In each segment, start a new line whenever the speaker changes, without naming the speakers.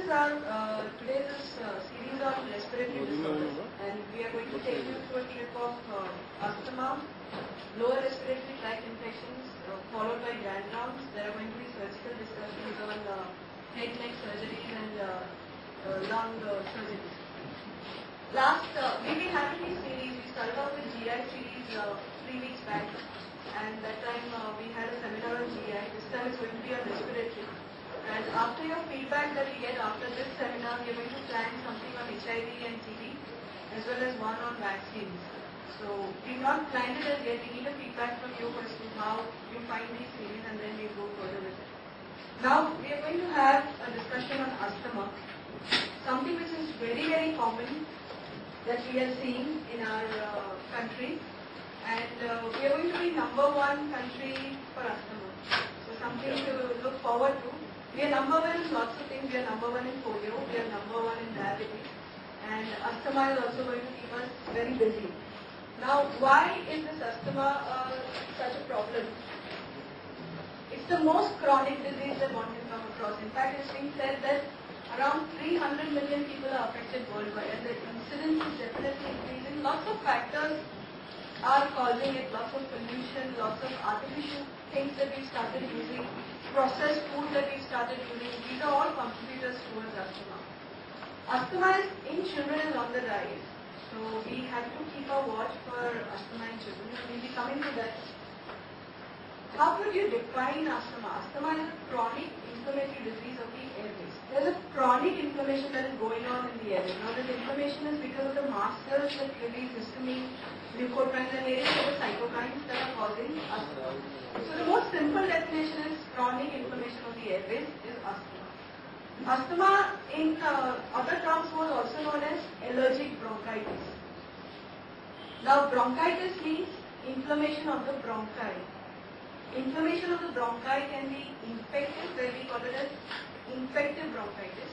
is our uh, today's uh, series on respiratory disorders, and we are going to take you through a trip of uh, asthma, lower respiratory tract infections, uh, followed by grand rounds. There are going to be surgical discussions on uh, head neck surgeries and uh, uh, lung uh, surgeries. Last, uh, we've been having these series. We started off with GI series uh, three weeks back, and that time uh, we had a seminar on GI. This time it's going to be on respiratory. And after your feedback that we get after this seminar, we are going to plan something on HIV and TB, as well as one on vaccines. So we've not planned it as yet. We need a feedback from you as to how you find these series, and then we'll go further with it. Now we are going to have a discussion on asthma, something which is very very common that we are seeing in our uh, country, and uh, we are going to be number one country for asthma. So something to look forward to. We are number one in lots of things. We are number one in polio. We are number one in diabetes. And asthma is also going to keep us very busy. Now, why is this asthma uh, such a problem? It's the most chronic disease that one can come across. In fact, it's been said that around 300 million people are affected worldwide and the incidence is definitely increasing. Lots of factors are causing it, lots of pollution, lots of artificial things that we started using, processed food that we started using. These are all contributors towards asthma. Asthma in children is on the rise. So we have to keep a watch for asthma in children. We'll be coming to that. How would you define asthma? Asthma is a chronic inflammatory disease of the airways. There's a chronic inflammation that is going on in the airways. Now this inflammation is because of the mast cells that release histamine, leukotrienes and various other cytokines that are causing asthma. So the most simple definition is chronic inflammation of the airways is asthma. Asthma in uh, other terms was also known as allergic bronchitis. Now bronchitis means inflammation of the bronchi. Inflammation of the bronchi can be infective, where we call it as infective bronchitis.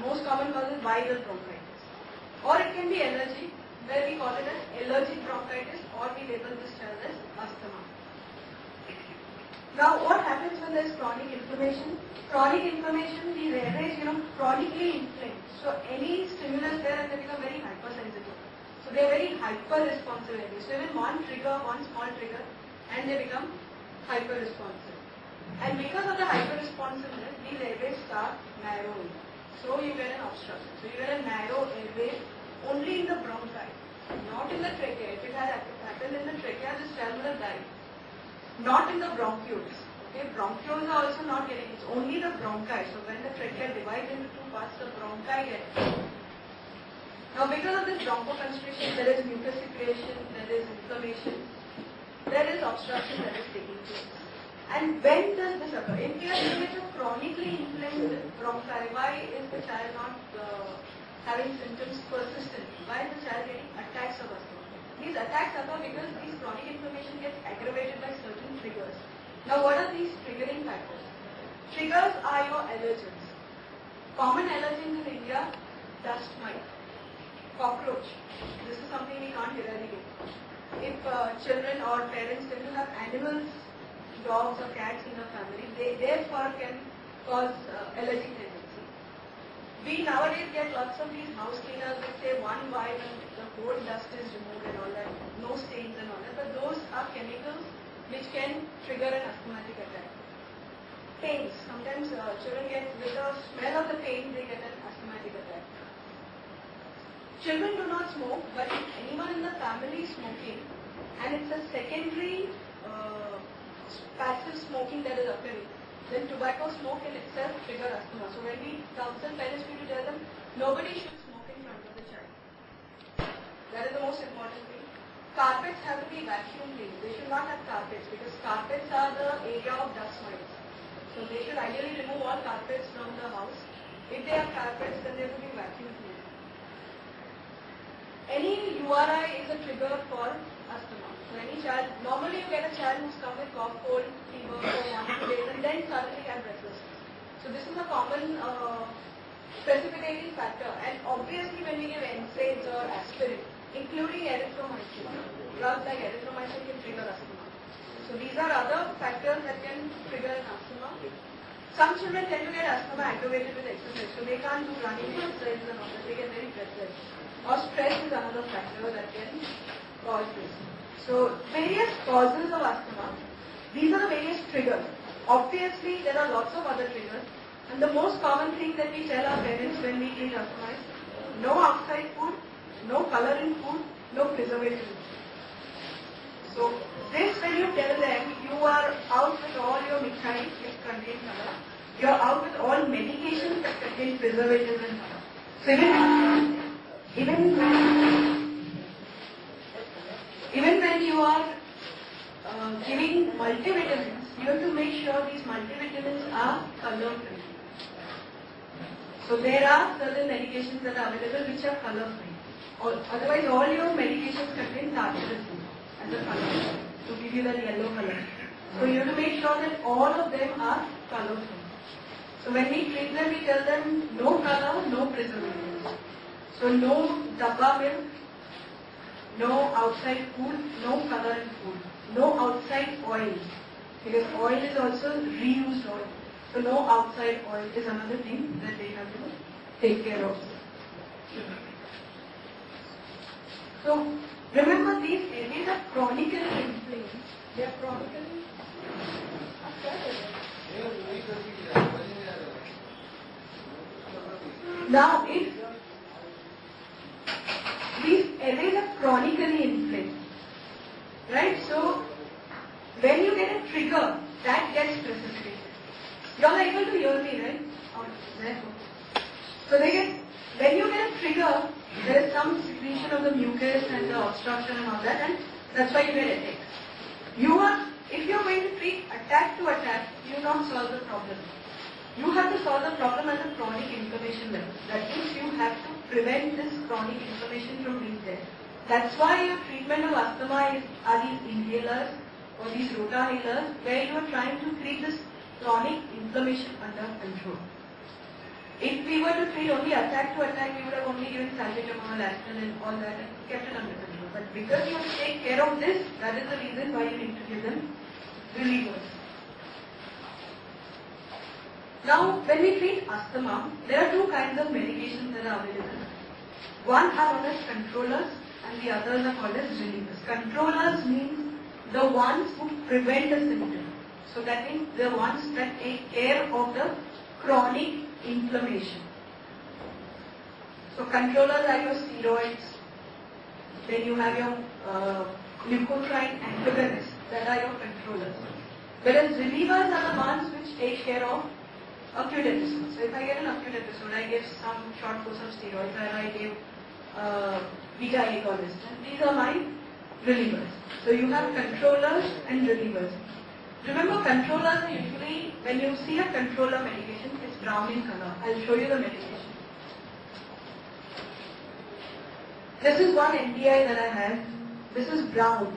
Most common cause is viral bronchitis. Or it can be allergy, where we call it as allergic bronchitis, or we label this child as asthma. Now, what happens when there is chronic inflammation? Chronic inflammation, these airways, you know, chronically inflamed. So, any stimulus there they become very hypersensitive. So, they are very hyper-responsive. So, even one trigger, one small trigger, and they become hyper-responsive. And because of the hyper-responsiveness, these airways start narrowing. So, you get an obstruction. So, you get a narrow airway only in the bronchi, not in the trachea. If it had happened in the trachea, this child would have died not in the bronchioles. Okay, bronchioles are also not getting, it's only the bronchi. So when the trachea divides into two parts, the bronchi get. Now because of this bronchoconstriction, there is mucus secretion, there is inflammation, there is obstruction that is taking place. And when does this occur? In case with a chronically inflamed bronchi, why is the child not uh, having symptoms persistently? Why is the child getting attacks of asthma? These attacks occur because these chronic inflammation gets aggravated by certain triggers. Now what are these triggering factors? Triggers are your allergens. Common allergens in India, dust mite, cockroach. This is something we can't eradicate. If uh, children or parents tend to have animals, dogs or cats in the family, they, their fur can cause uh, allergic tendency. We nowadays get lots of these house cleaners that say one and the whole dust is removed and all that, no stains and all that, but those are chemicals which can trigger an asthmatic attack. Pains. Sometimes uh, children get, with the smell of the paint, they get an asthmatic attack. Children do not smoke, but if anyone in the family is smoking, and it's a secondary uh, passive smoking that is occurring, then tobacco smoke in itself trigger asthma. So when we counsel parents, we tell them nobody should smoke in front of the child. That is the most important thing. Carpets have to be vacuum cleaned. They should not have carpets because carpets are the area of dust mites. So they should ideally remove all carpets from the house. If they have carpets, then they to be vacuum cleaned. Any URI is a trigger for asthma. So any child, normally you get a child who's come with cough, cold, fever for one, two days and then suddenly have breathlessness. So this is a common uh, precipitating factor and obviously when we give NSAIDs or aspirin, including erythromycin, drugs like erythromycin can trigger asthma. So these are other factors that can trigger an asthma. some children tend to get asthma aggravated with exercise, so they can't do running exercises and all that. They get very breathless. Or stress is another factor that can cause this. So various causes of asthma. These are the various triggers. Obviously, there are lots of other triggers. And the most common thing that we tell our parents when we treat asthma is no outside food, no color in food, no preservative. So this when you tell them you are out with all your mithai which contain color, you are out with all medications that contain preservatives and color. So even when, even when you are uh, giving multivitamins, you have to make sure these multivitamins are color free. So there are certain medications that are available which are color free. Otherwise all your medications contain tartrazine as a color to give you that yellow color. So you have to make sure that all of them are color free. So when we treat them, we tell them no color, no preservatives. So no dabba milk, no outside food, no color food, no outside oil. Because oil is also reused oil. So no outside oil is another thing that they have to take care of. So remember these areas are chronically inflamed. They are chronically Now if areas are chronically inflamed, right? So when you get a trigger, that gets precipitated. You all are able to hear me, right? Oh, there. So they get, when you get a trigger, there is some secretion of the mucus and the obstruction and all that, and that's why you get a headache. You are, if you are going to treat attack to attack, you will not solve the problem. You have to solve the problem at the chronic inflammation level. That means you have to prevent this chronic inflammation from being there. That's why your treatment of asthma is, are these inhalers or these rotahalers where you are trying to treat this chronic inflammation under control. If we were to treat only attack to attack, we would have only given salbutamol, aspirin and all that and kept it under control. But because you have to take care of this, that is the reason why you need to give them relievers. Now, when we treat asthma, there are two kinds of medications that are available. One are known as controllers and the others are called as relievers. Controllers means the ones who prevent the symptom. So that means the ones that take care of the chronic inflammation. So controllers are your steroids, then you have your uh, leukotriene antagonists that are your controllers. Whereas relievers are the ones which take care of acute episodes. So if I get an acute episode, I give some short course of steroids and I give uh, beta agonist. And these are my relievers. So you have controllers and relievers. Remember controllers usually, when you see a controller medication, it's brown in color. I'll show you the medication. This is one MDI that I have. This is brown.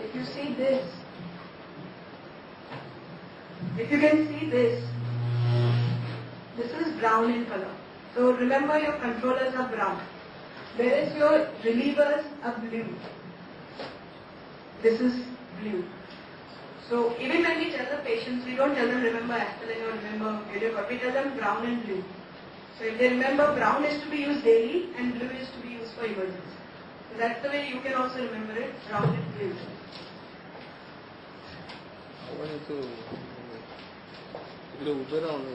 If you see this, if you can see this, this is brown in color. So remember your controllers are brown. Whereas your relievers are blue. This is blue. So even when we tell the patients, we don't tell them remember aspirin or remember but We tell them brown and blue. So if they remember brown is to be used daily and blue is to be used for emergency. So that's the way you can also remember it, brown and blue.
I wanted to... ഇവിടെ ഉപരാണ്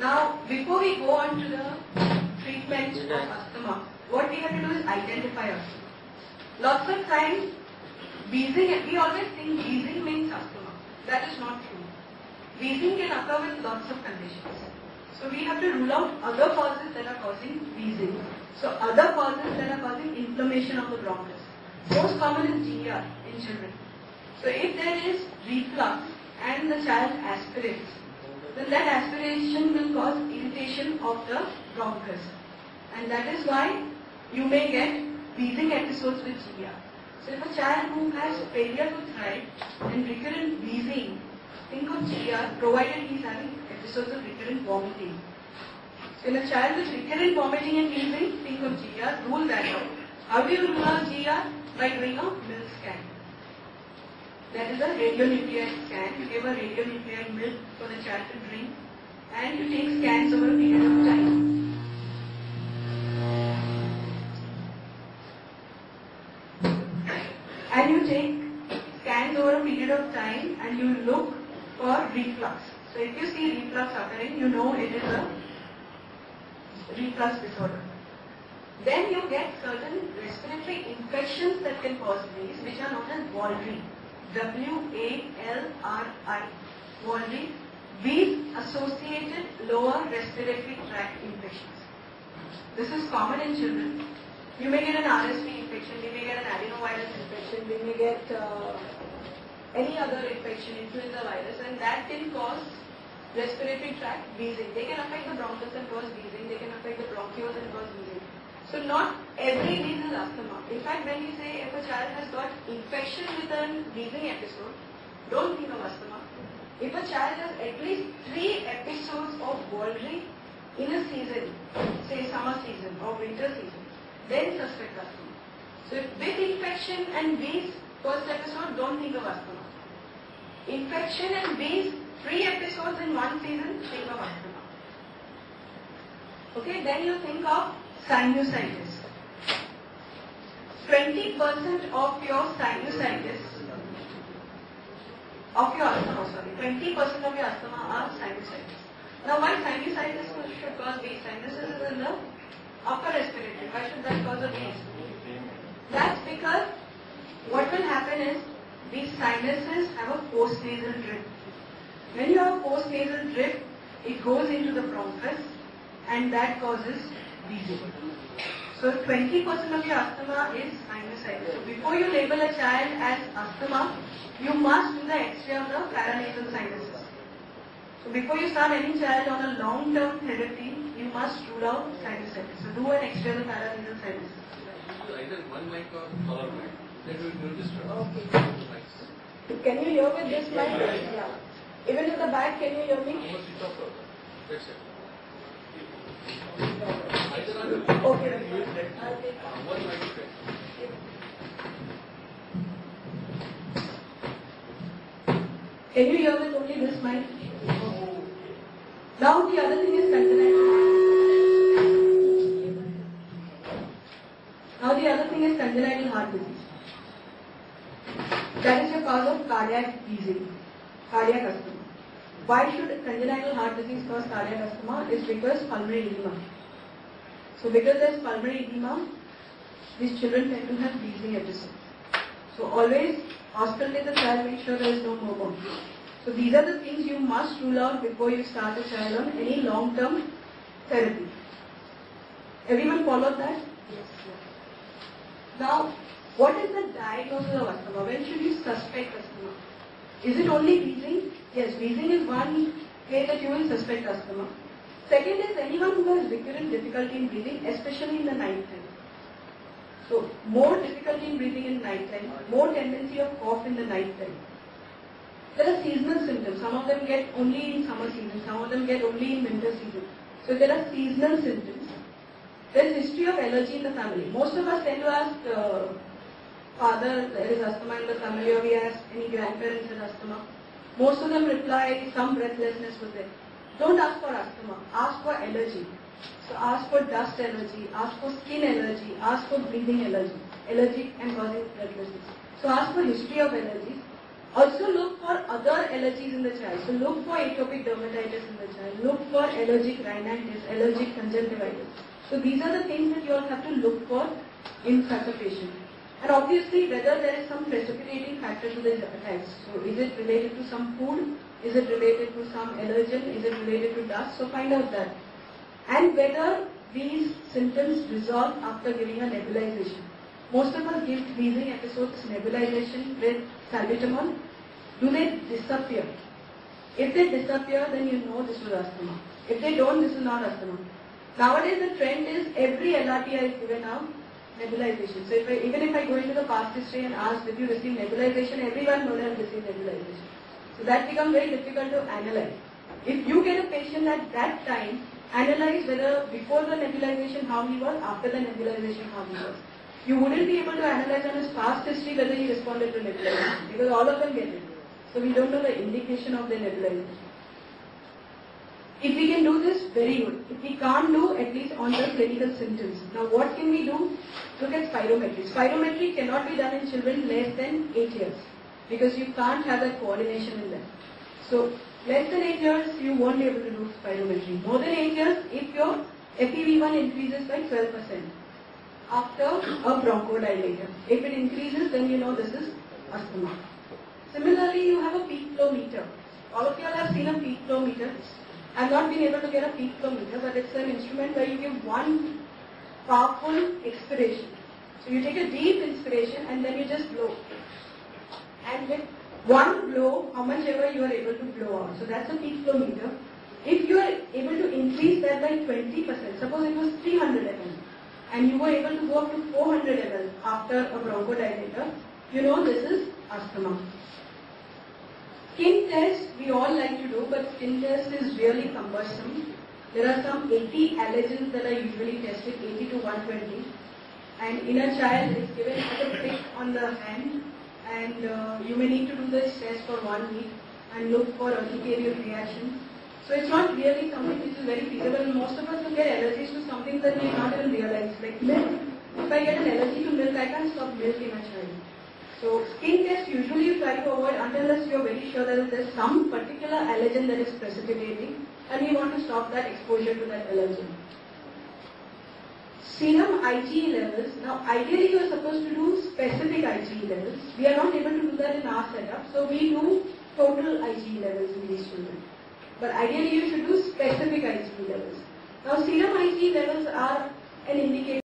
now, before we go on to the treatment of asthma, what we have to do is identify asthma. Lots of times, wheezing, we always think wheezing means asthma. That is not true. Wheezing can occur with lots of conditions. So we have to rule out other causes that are causing wheezing. So other causes that are causing inflammation of the bronchus. Most common is GER in children. So if there is reflux and the child aspirates, then that aspiration will cause irritation of the bronchus. And that is why you may get wheezing episodes with GER. So if a child who has failure to thrive and recurrent wheezing, think of GER provided he is having episodes of recurrent vomiting. So in a child with recurrent vomiting and wheezing, think of GER, rule that out. How do you rule out GER? By doing a milk scan. That is a radionuclide scan. You give a radionuclide milk for the child to drink and you take scans over a period of time. And you take scans over a period of time and you look for reflux. So if you see reflux occurring, you know it is a reflux disorder. Then you get certain respiratory infections that can cause these, which are known as WALRI. W-A-L-R-I. WALRI. These associated lower respiratory tract infections. This is common in children. You may get an RSV infection, you may get an adenovirus infection, you may get uh, any other infection, influenza virus, and that can cause respiratory tract wheezing. They can affect the bronchus and cause wheezing. They can affect the bronchioles and cause wheezing. So not every is asthma. In fact, when you say if a child has got infection with a wheezing episode, don't think of asthma. If a child has at least three episodes of WALRI in a season, say summer season or winter season, then suspect asthma. So if with infection and wheeze first episode, don't think of asthma. Infection and wheeze, three episodes in one season, think of asthma. Okay, then you think of sinusitis. 20% of your sinusitis, of your asthma, oh, sorry, 20% of your asthma are sinusitis. Now why sinusitis should cause these? Sinuses is in the upper respiratory. Why should that cause a wheeze? That's because what will happen is these sinuses have a postnasal drip. When you have a postnasal drip, it goes into the bronchus and that causes. So 20% of your asthma is sinusitis. So before you label a child as asthma, you must do the X-ray of the paranasal sinuses. So before you start any child on a long-term therapy, you must rule out sinusitis. So do an X-ray of the paranasal sinuses.
Either one mic or color mic. Then we will register.
Okay. Can you hear with this mic? Yeah. Even at the back, can you hear me?
Almost switch off. That's it.
Okay. Can you hear with only this mic? Now the other thing is congenital. Now the other thing is congenital heart disease. That is a cause of cardiac wheezing, cardiac asthma. Why should congenital heart disease cause cardiac asthma? Is because pulmonary edema. So because there is pulmonary edema, these children tend to have wheezing episodes. So always hospitalize the child, make sure there is no murmur. So these are the things you must rule out before you start a child on any long-term therapy. Everyone followed that? Yes. Now, what is the diagnosis of asthma? When should you suspect asthma? Is it only wheezing? Yes, wheezing is one way that you will suspect asthma. Second is anyone who has recurrent difficulty in breathing, especially in the night time. So more difficulty in breathing in night time, more tendency of cough in the night time. There are seasonal symptoms. Some of them get only in summer season, some of them get only in winter season. So there are seasonal symptoms. There is history of allergy in the family. Most of us tend to ask, uh, father, there is asthma in the family, or we ask any grandparents has asthma. Most of them reply, some breathlessness with it. Don't ask for asthma, ask for allergy. So ask for dust allergy, ask for skin allergy, ask for breathing allergy, allergic and causing breathlessness. So ask for history of allergies. Also look for other allergies in the child. So look for atopic dermatitis in the child. Look for allergic rhinitis, allergic conjunctivitis. So these are the things that you all have to look for in such a patient. And obviously whether there is some precipitating factor to the attacks. So is it related to some food? Is it related to some allergen? Is it related to dust? So find out that. And whether these symptoms resolve after giving a nebulization. Most of us give wheezing episodes nebulization with salbutamol. Do they disappear? If they disappear, then you know this was asthma. If they don't, this is not asthma. Nowadays the trend is every LRTI is given now nebulization. So if I, even if I go into the past history and ask did you receive nebulization, everyone would have received nebulization. So that becomes very difficult to analyze. If you get a patient at that time, analyze whether before the nebulization how he was, after the nebulization how he was. you wouldn't be able to analyze on his past history whether he responded to nebulization because all of them get it. So we don't know the indication of the nebulization. If we can do this, very good. If we can't do, at least on the clinical symptoms. Now what can we do? Look at spirometry. Spirometry cannot be done in children less than 8 years because you can't have that coordination in them. So less than 8 years, you won't be able to do spirometry. More than 8 years, if your FEV1 increases by 12% after a bronchodilator. If it increases, then you know this is asthma. Similarly, you have a peak flow meter. All of you all have seen a peak flow meter. I've not been able to get a peak flow meter, but it's an instrument where you give one powerful expiration. So you take a deep inspiration and then you just blow. And with one blow, how much ever you are able to blow out. So that's a peak flow meter. If you are able to increase that by 20%, suppose it was 300 ml, and you were able to go up to 400 ml after a bronchodilator, you know this is asthma. Skin test we all like to do, but skin test is really cumbersome. There are some 80 allergens that are usually tested, 80 to 120. And in a child, it's given as a prick on the hand, and uh, you may need to do this test for one week and look for urticarial reactions. So it's not really something which is very feasible. Most of us will get allergies to something that we not even realize, like milk. If I get an allergy to milk, I can't stop milk in a child. So skin test usually you try to avoid unless you're very sure that there's some particular allergen that is precipitating and you want to stop that exposure to that allergen. Serum IgE levels. Now ideally you are supposed to do specific IgE levels. We are not able to do that in our setup. So we do total IgE levels in these children. But ideally you should do specific IgE levels. Now serum IgE levels are an indicator